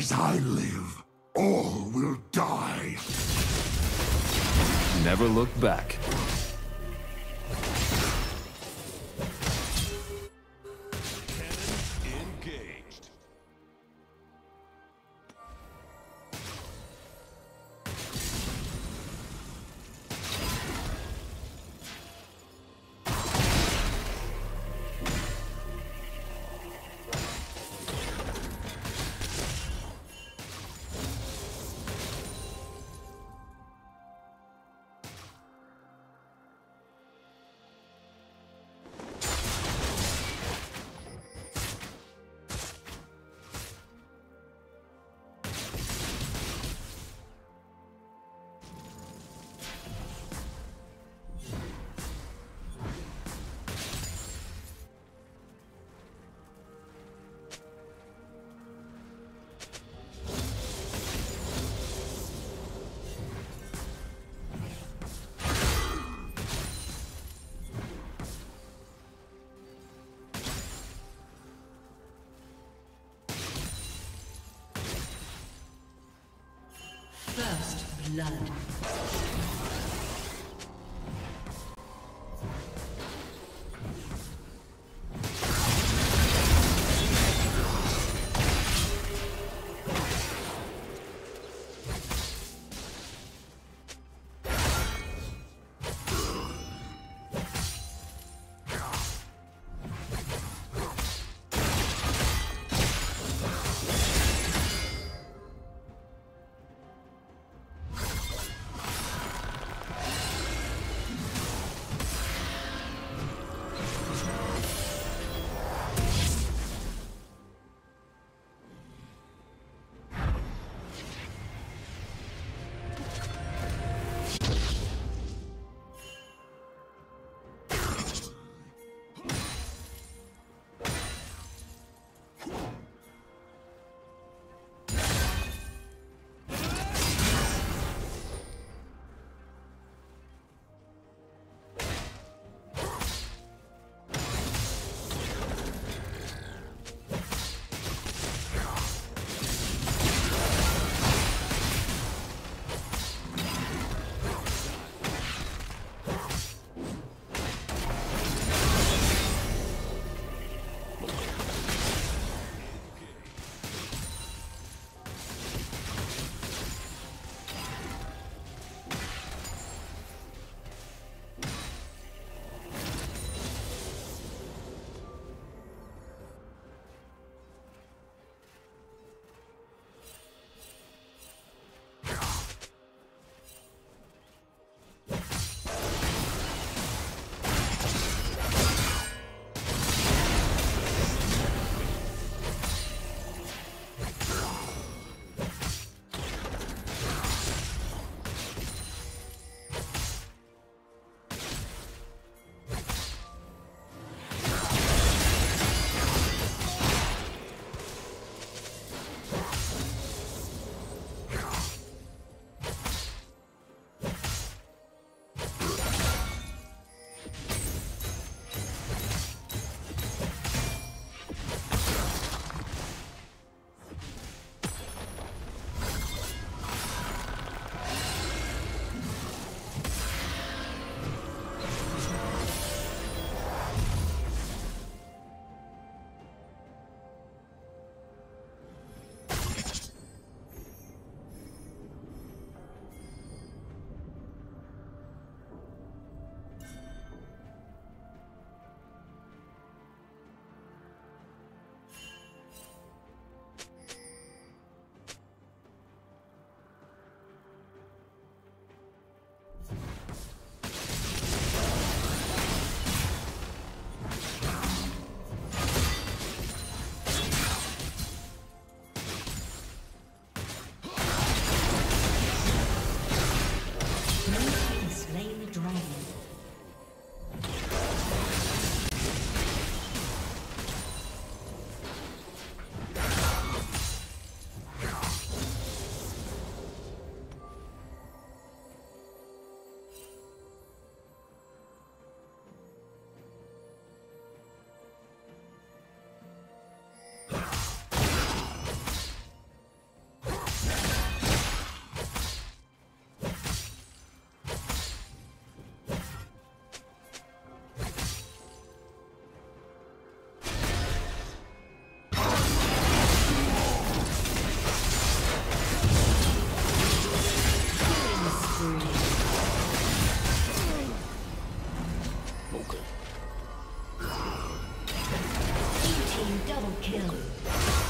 As I live, all will die. Never look back. Blood. Double kill.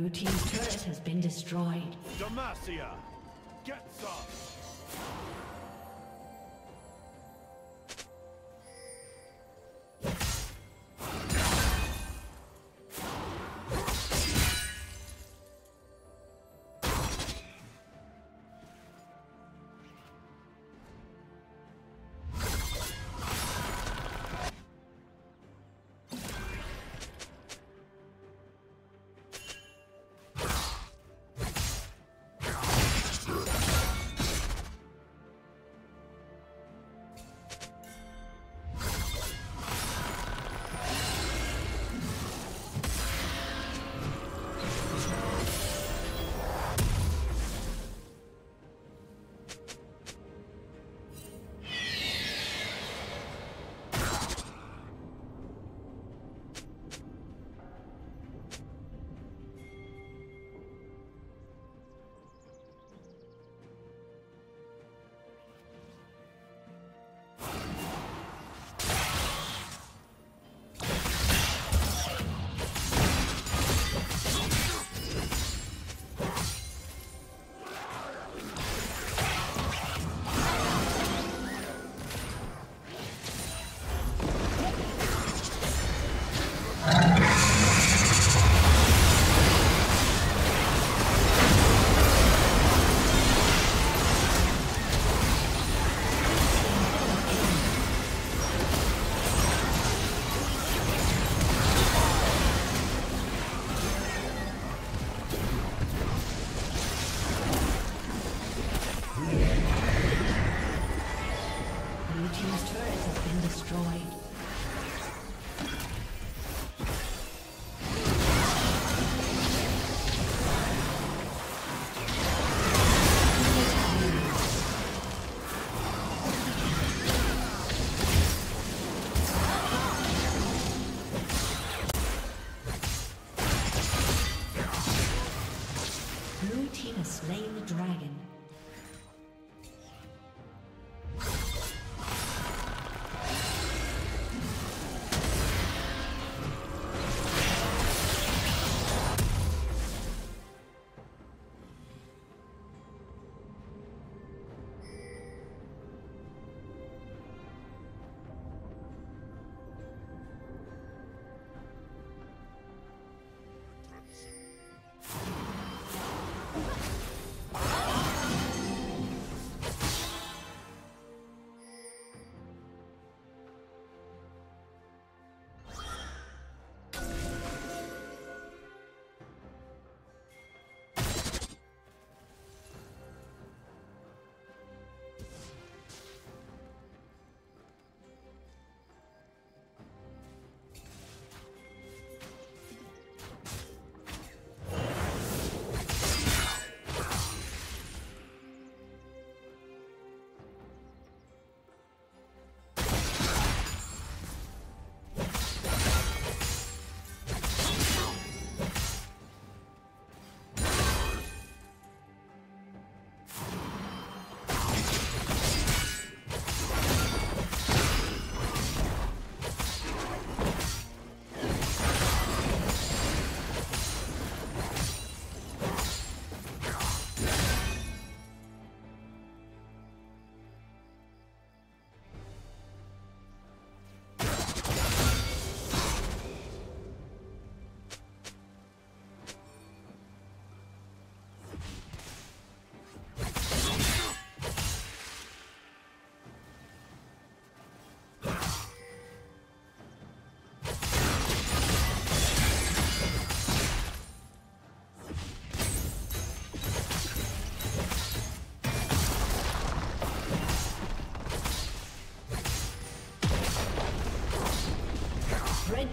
Blue Team's turret has been destroyed. Demacia, get some!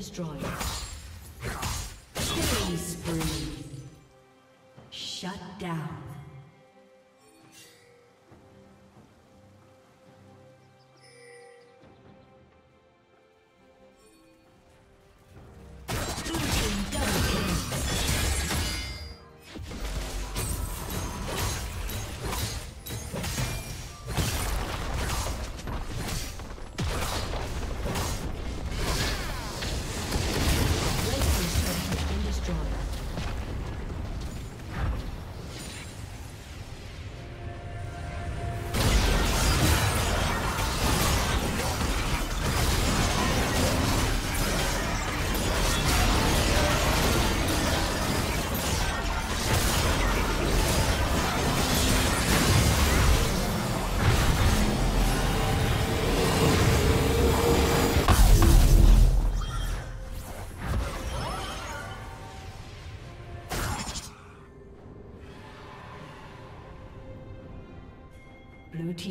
Destroyed. Killing spree. Shut down.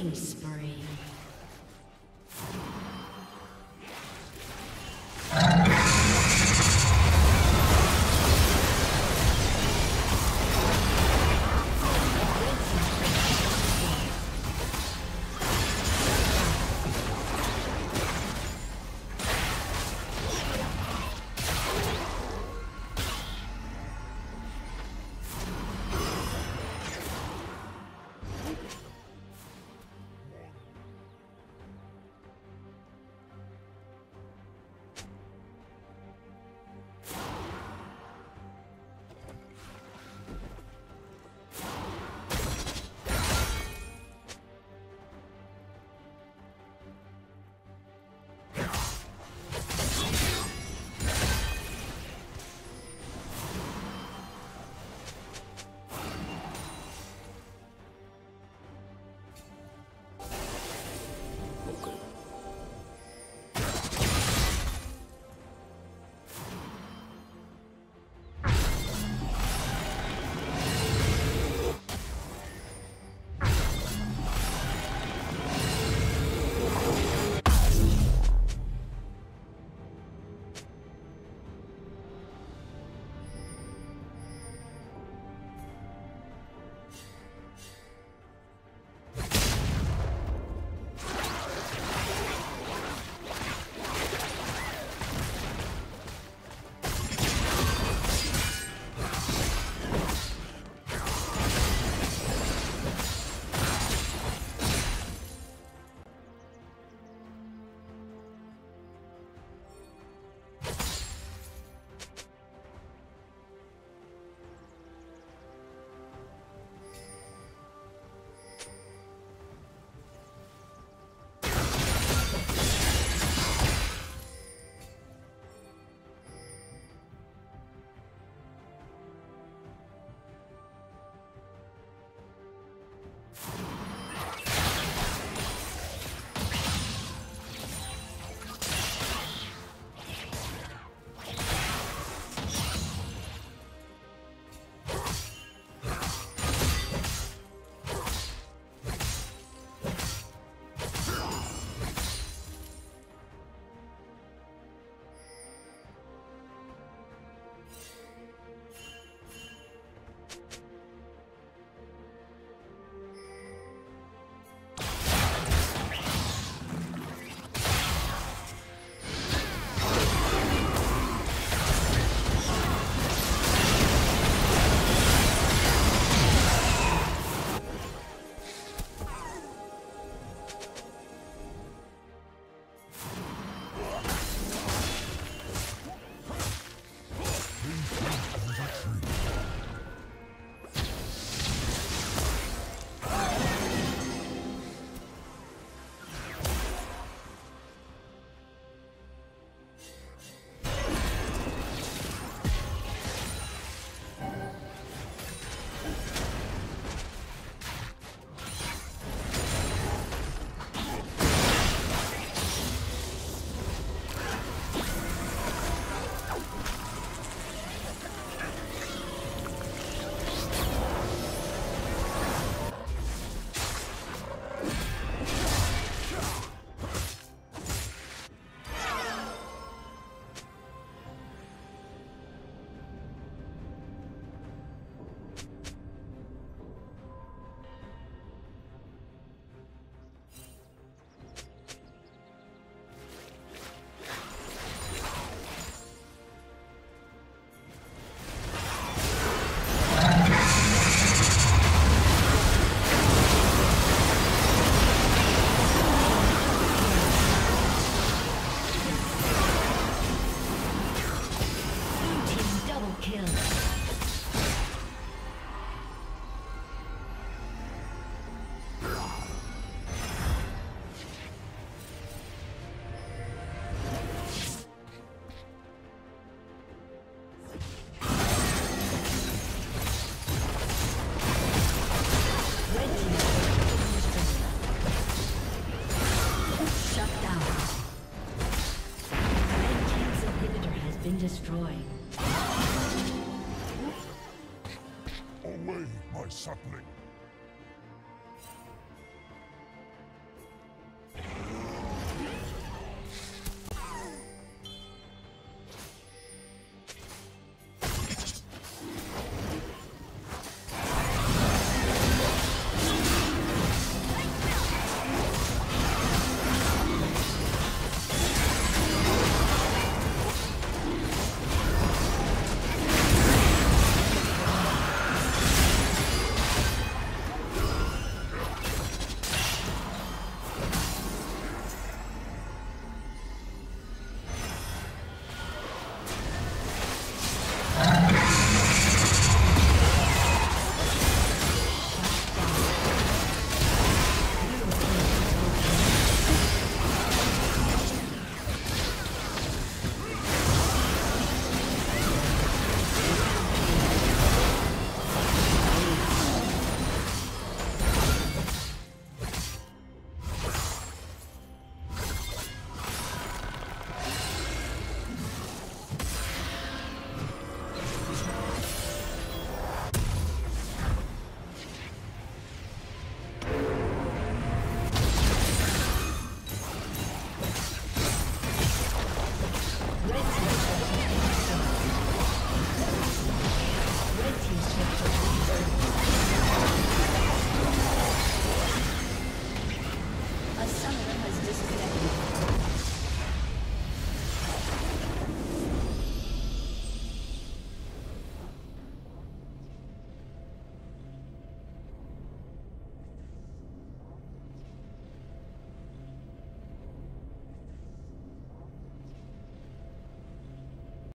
killing.